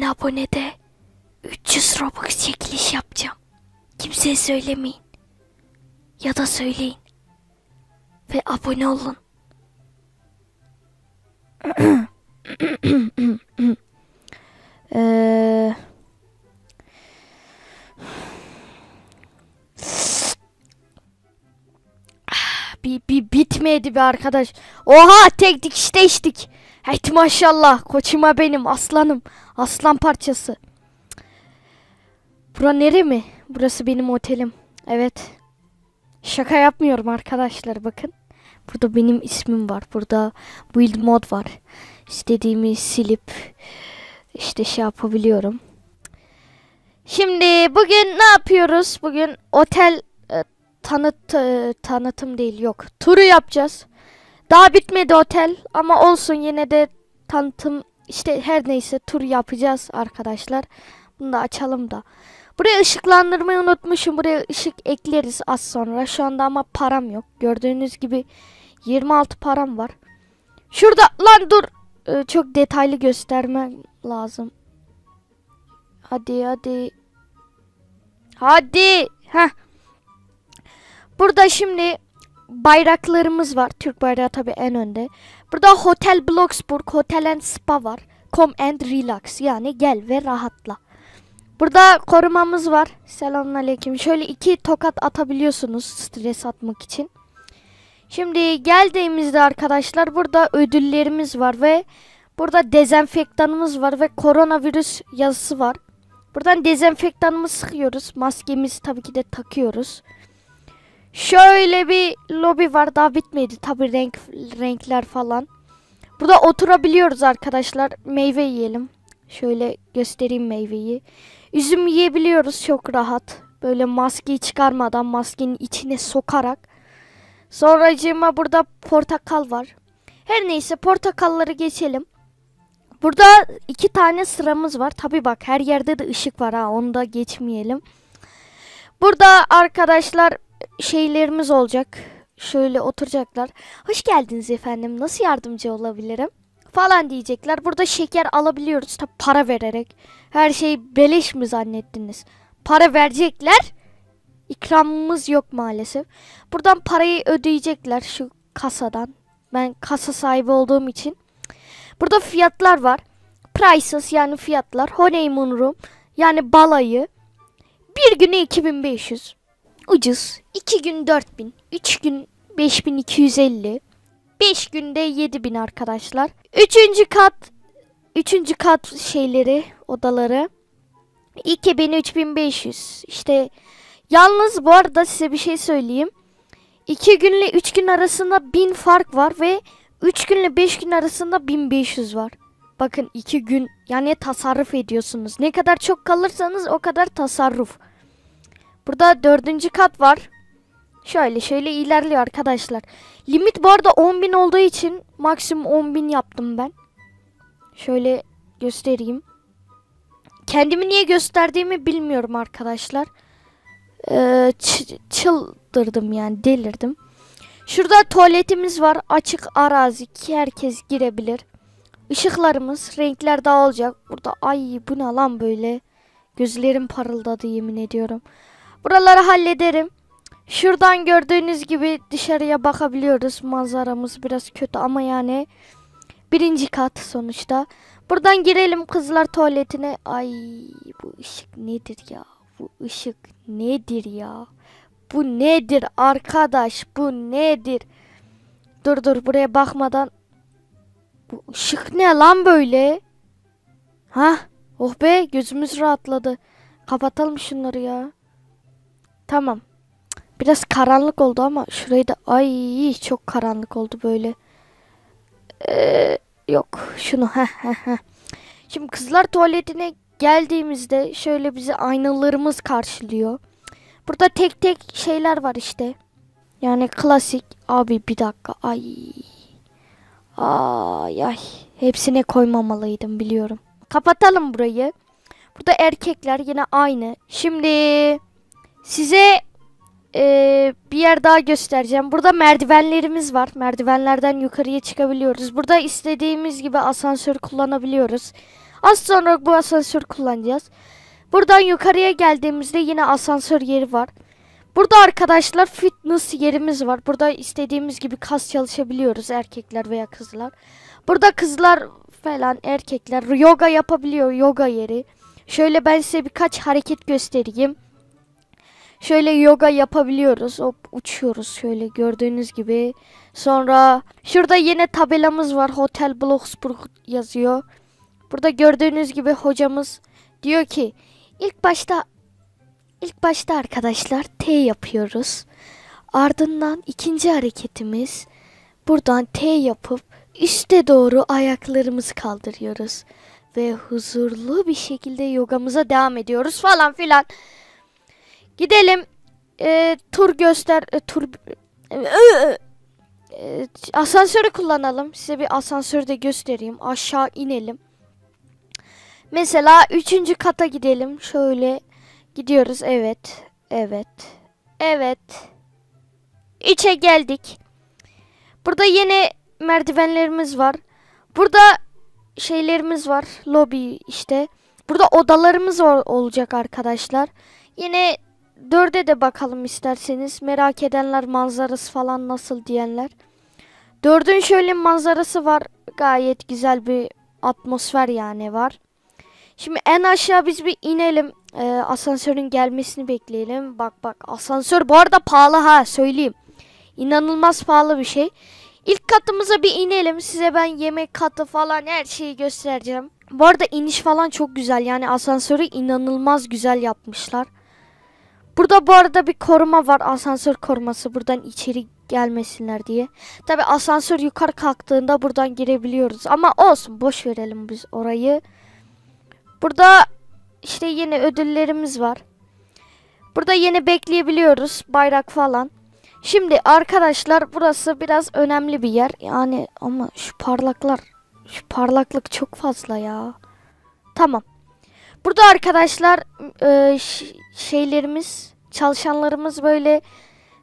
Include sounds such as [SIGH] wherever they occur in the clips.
bin abonede 300 Robux çekiliş yapacağım. Kimseye söylemeyin. Ya da söyleyin. Ve abone olun. Eee... [CLEARS THROAT] bir, bir bitmedi bir arkadaş. Oha tek dikişte içtik. Haydi maşallah koçuma benim aslanım. Aslan parçası. Bura nere mi? Burası benim otelim. Evet. Şaka yapmıyorum arkadaşlar bakın. Burada benim ismim var. Burada build mod var. İstediğimi silip işte şey yapabiliyorum. Şimdi bugün ne yapıyoruz? Bugün otel e, tanıt e, tanıtım değil yok. Turu yapacağız. Daha bitmedi otel ama olsun yine de tanıtım işte her neyse tur yapacağız arkadaşlar. Bunu da açalım da. Buraya ışıklandırmayı unutmuşum. Buraya ışık ekleriz az sonra. Şu anda ama param yok. Gördüğünüz gibi 26 param var. Şurada lan dur. Ee, çok detaylı göstermem lazım. Hadi hadi. Hadi. Heh. Burada şimdi bayraklarımız var. Türk bayrağı tabii en önde. Burada Hotel Bloxburg, Hotel and Spa var. Come and relax. Yani gel ve rahatla. Burada korumamız var. Selamünaleyküm. Şöyle iki tokat atabiliyorsunuz stres atmak için. Şimdi geldiğimizde arkadaşlar burada ödüllerimiz var ve burada dezenfektanımız var ve koronavirüs yazısı var. Buradan dezenfektanımızı sıkıyoruz. Maskemizi tabii ki de takıyoruz. Şöyle bir lobi var. Daha bitmedi. Tabii renk renkler falan. Burada oturabiliyoruz arkadaşlar. Meyve yiyelim. Şöyle göstereyim meyveyi. Üzüm yiyebiliyoruz çok rahat. Böyle maskeyi çıkarmadan maskenin içine sokarak. Sonracığıma burada portakal var. Her neyse portakalları geçelim. Burada iki tane sıramız var. Tabi bak her yerde de ışık var ha onu da geçmeyelim. Burada arkadaşlar şeylerimiz olacak. Şöyle oturacaklar. Hoş geldiniz efendim. Nasıl yardımcı olabilirim? Falan diyecekler. Burada şeker alabiliyoruz tabi para vererek. Her şey beleş mi zannettiniz? Para verecekler. İkramımız yok maalesef. Buradan parayı ödeyecekler şu kasadan. Ben kasa sahibi olduğum için. Burada fiyatlar var. Prices yani fiyatlar. Honeymoon room yani balayı. Bir güne 2500. Ucuz. 2 gün 4000. 3 gün 5250. 5 günde 7000 arkadaşlar. Üçüncü kat Üçüncü kat şeyleri, odaları 2000 3500. İşte yalnız bu arada size bir şey söyleyeyim. 2 günle 3 gün arasında 1000 fark var ve 3 günle 5 gün arasında 1500 var. Bakın 2 gün yani tasarruf ediyorsunuz. Ne kadar çok kalırsanız o kadar tasarruf. Burada dördüncü kat var. Şöyle şöyle ilerliyor arkadaşlar. Limit bu arada 10.000 olduğu için maksimum 10.000 yaptım ben. Şöyle göstereyim. Kendimi niye gösterdiğimi bilmiyorum arkadaşlar. Ee, çıldırdım yani delirdim. Şurada tuvaletimiz var. Açık arazi ki herkes girebilir. Işıklarımız renkler dağılacak. Burada ay bu ne lan böyle. Gözlerim parıldadı yemin ediyorum. Buraları hallederim. Şuradan gördüğünüz gibi dışarıya bakabiliyoruz. Manzaramız biraz kötü ama yani birinci kat sonuçta. Buradan girelim kızlar tuvaletine. Ay bu ışık nedir ya? Bu ışık nedir ya? Bu nedir arkadaş? Bu nedir? Dur dur buraya bakmadan. Bu ışık ne lan böyle? Ha? Oh be gözümüz rahatladı. Kapatalım şunları ya. Tamam. Biraz karanlık oldu ama şurayı da ay çok karanlık oldu böyle. Ee, yok şunu. Şimdi kızlar tuvaletine geldiğimizde şöyle bizi aynalarımız karşılıyor. Burada tek tek şeyler var işte. Yani klasik. Abi bir dakika. Ay. Ay ay. Hepsine koymamalıydım biliyorum. Kapatalım burayı. Burada erkekler yine aynı. Şimdi size e, bir yer daha göstereceğim. Burada merdivenlerimiz var. Merdivenlerden yukarıya çıkabiliyoruz. Burada istediğimiz gibi asansör kullanabiliyoruz. Az sonra bu asansör kullanacağız. Buradan yukarıya geldiğimizde yine asansör yeri var. Burada arkadaşlar fitness yerimiz var. Burada istediğimiz gibi kas çalışabiliyoruz erkekler veya kızlar. Burada kızlar falan erkekler yoga yapabiliyor yoga yeri. Şöyle ben size birkaç hareket göstereyim. Şöyle yoga yapabiliyoruz. Hop uçuyoruz şöyle gördüğünüz gibi. Sonra şurada yine tabelamız var. Hotel Bloxburg yazıyor. Burada gördüğünüz gibi hocamız diyor ki ilk başta ilk başta arkadaşlar T yapıyoruz. Ardından ikinci hareketimiz buradan T yapıp üste doğru ayaklarımızı kaldırıyoruz ve huzurlu bir şekilde yogamıza devam ediyoruz falan filan. Gidelim. E, tur göster. E, tur e, e, asansörü kullanalım. Size bir asansörü de göstereyim. Aşağı inelim. Mesela üçüncü kata gidelim. Şöyle gidiyoruz. Evet. Evet. Evet. İçe geldik. Burada yeni merdivenlerimiz var. Burada şeylerimiz var. Lobi işte. Burada odalarımız olacak arkadaşlar. Yine dörde de bakalım isterseniz. Merak edenler manzarası falan nasıl diyenler. Dördün şöyle manzarası var. Gayet güzel bir atmosfer yani var. Şimdi en aşağı biz bir inelim. Ee, asansörün gelmesini bekleyelim. Bak bak asansör bu arada pahalı ha söyleyeyim. İnanılmaz pahalı bir şey. İlk katımıza bir inelim. Size ben yemek katı falan her şeyi göstereceğim. Bu arada iniş falan çok güzel. Yani asansörü inanılmaz güzel yapmışlar. Burada bu arada bir koruma var. Asansör koruması. Buradan içeri gelmesinler diye. Tabi asansör yukarı kalktığında buradan girebiliyoruz. Ama olsun boş verelim biz orayı. Burada işte yine ödüllerimiz var. Burada yine bekleyebiliyoruz. Bayrak falan. Şimdi arkadaşlar burası biraz önemli bir yer. Yani ama şu parlaklar şu parlaklık çok fazla ya. Tamam. Burada arkadaşlar e, şeylerimiz, çalışanlarımız böyle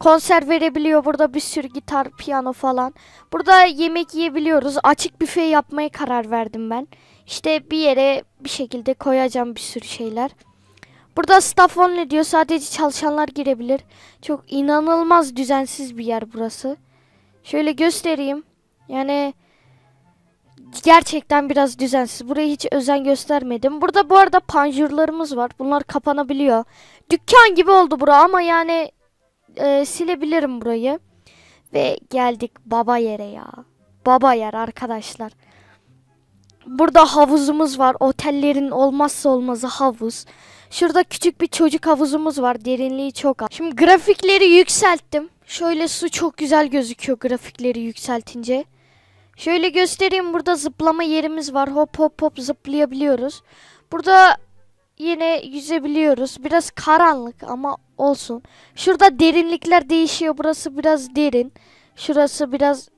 konser verebiliyor. Burada bir sürü gitar, piyano falan. Burada yemek yiyebiliyoruz. Açık büfe yapmaya karar verdim ben. İşte bir yere bir şekilde koyacağım bir sürü şeyler. Burada staff only diyor. Sadece çalışanlar girebilir. Çok inanılmaz düzensiz bir yer burası. Şöyle göstereyim. Yani gerçekten biraz düzensiz. Buraya hiç özen göstermedim. Burada bu arada panjurlarımız var. Bunlar kapanabiliyor. Dükkan gibi oldu bura ama yani e, silebilirim burayı. Ve geldik baba yere ya. Baba yer arkadaşlar. Burada havuzumuz var. Otellerin olmazsa olmazı havuz. Şurada küçük bir çocuk havuzumuz var. Derinliği çok az. Şimdi grafikleri yükselttim. Şöyle su çok güzel gözüküyor grafikleri yükseltince. Şöyle göstereyim. Burada zıplama yerimiz var. Hop hop hop zıplayabiliyoruz. Burada yine yüzebiliyoruz. Biraz karanlık ama olsun. Şurada derinlikler değişiyor. Burası biraz derin. Şurası biraz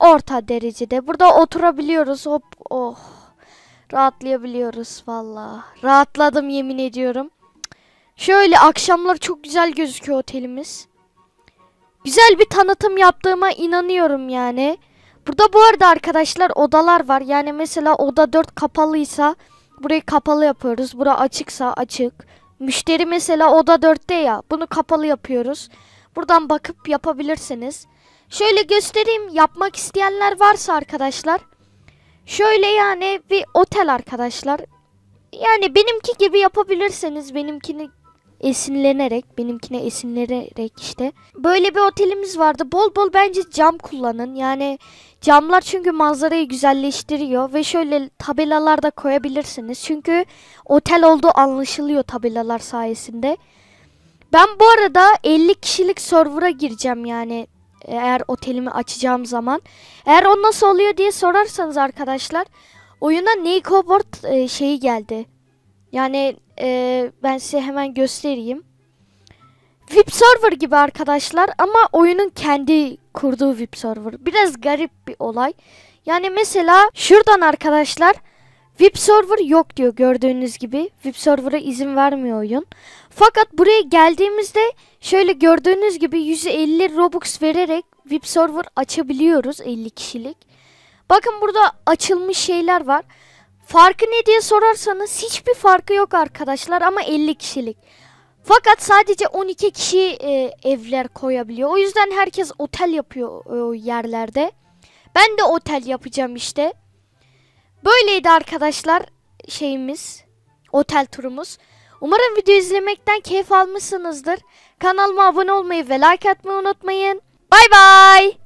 orta derecede. Burada oturabiliyoruz. Hop oh. Rahatlayabiliyoruz valla. Rahatladım yemin ediyorum. Şöyle akşamlar çok güzel gözüküyor otelimiz. Güzel bir tanıtım yaptığıma inanıyorum yani. Burada bu arada arkadaşlar odalar var. Yani mesela oda 4 kapalıysa burayı kapalı yapıyoruz. Bura açıksa açık. Müşteri mesela oda 4'te ya. Bunu kapalı yapıyoruz. Buradan bakıp yapabilirsiniz. Şöyle göstereyim. Yapmak isteyenler varsa arkadaşlar. Şöyle yani bir otel arkadaşlar. Yani benimki gibi yapabilirseniz benimkini esinlenerek, benimkine esinlenerek işte. Böyle bir otelimiz vardı. Bol bol bence cam kullanın. Yani camlar çünkü manzarayı güzelleştiriyor ve şöyle tabelalar da koyabilirsiniz. Çünkü otel olduğu anlaşılıyor tabelalar sayesinde. Ben bu arada 50 kişilik server'a gireceğim yani eğer otelimi açacağım zaman. Eğer o nasıl oluyor diye sorarsanız arkadaşlar oyuna Nikobort e, şeyi geldi. Yani e, ben size hemen göstereyim. VIP server gibi arkadaşlar ama oyunun kendi kurduğu VIP server. Biraz garip bir olay. Yani mesela şuradan arkadaşlar VIP server yok diyor gördüğünüz gibi. VIP server'a izin vermiyor oyun. Fakat buraya geldiğimizde şöyle gördüğünüz gibi 150 Robux vererek VIP server açabiliyoruz 50 kişilik. Bakın burada açılmış şeyler var. Farkı ne diye sorarsanız hiçbir farkı yok arkadaşlar ama 50 kişilik. Fakat sadece 12 kişi e, evler koyabiliyor. O yüzden herkes otel yapıyor o yerlerde. Ben de otel yapacağım işte. Böyleydi arkadaşlar şeyimiz. Otel turumuz. Umarım video izlemekten keyif almışsınızdır. Kanalıma abone olmayı ve like atmayı unutmayın. Bay bay.